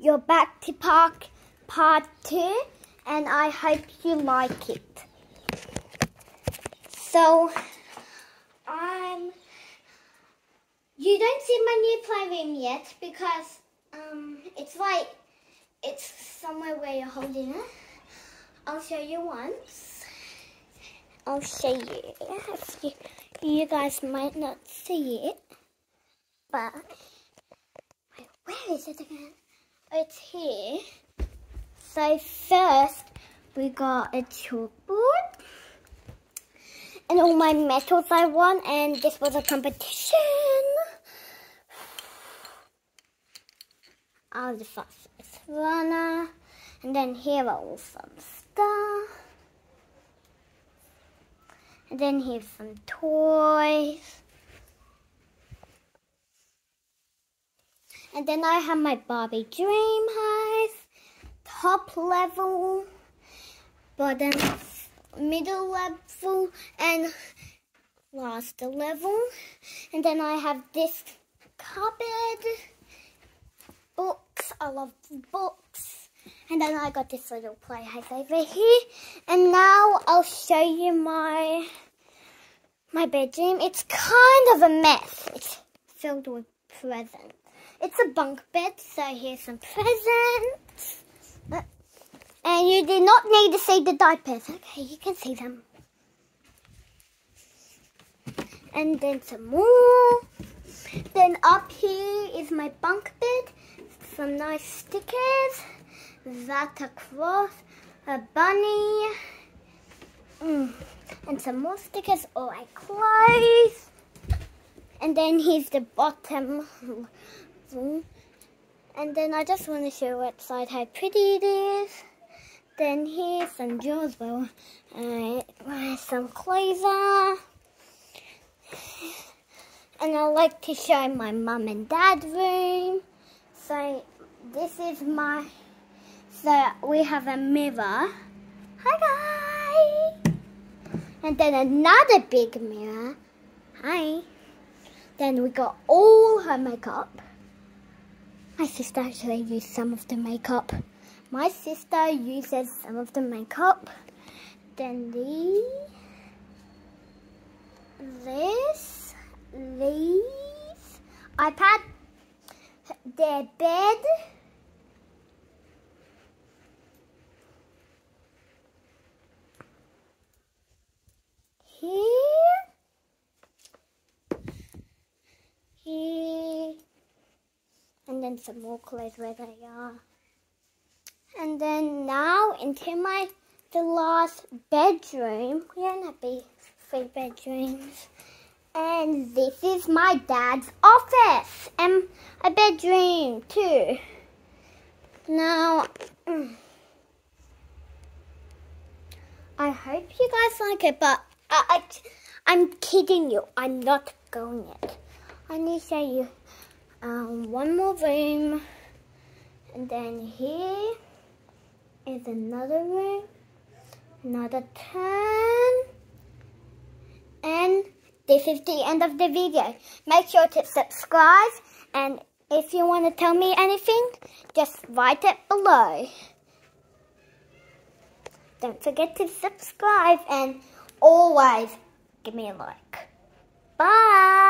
your back to park part two and I hope you like it. So, um, you don't see my new playroom yet because um, it's like, it's somewhere where you're holding it. I'll show you once. I'll show you. You, you guys might not see it, but where is it again? It's here. So first, we got a chalkboard and all my medals I won, and this was a competition. I was the fastest runner, and then here are all some stuff. And then here's some toys. And then I have my Barbie Dream House, top level, bottom, middle level, and last level. And then I have this cupboard, books, I love books. And then I got this little playhouse over here. And now I'll show you my my bedroom. It's kind of a mess. It's filled with presents. It's a bunk bed, so here's some presents. And you do not need to see the diapers. Okay, you can see them. And then some more. Then up here is my bunk bed. Some nice stickers. That across. A bunny. Mm. And some more stickers. All my clothes. And then here's the bottom and then I just want to show outside how pretty it is. Then here's some drawers where uh, some clothes are. And I like to show my mum and dad room. So this is my, so we have a mirror. Hi guys! And then another big mirror. Hi. Then we got all her makeup. My sister actually used some of the makeup. My sister uses some of the makeup. Then these, this, these, iPad, their bed, here, here, then some more clothes where they are. And then now into my the last bedroom. We don't have three bedrooms. And this is my dad's office and a bedroom too. Now, mm. I hope you guys like it, but I, I, am kidding you. I'm not going it. I need to show you um, one more room. And then here is another room, another turn. And this is the end of the video. Make sure to subscribe and if you want to tell me anything, just write it below. Don't forget to subscribe and always give me a like. Bye!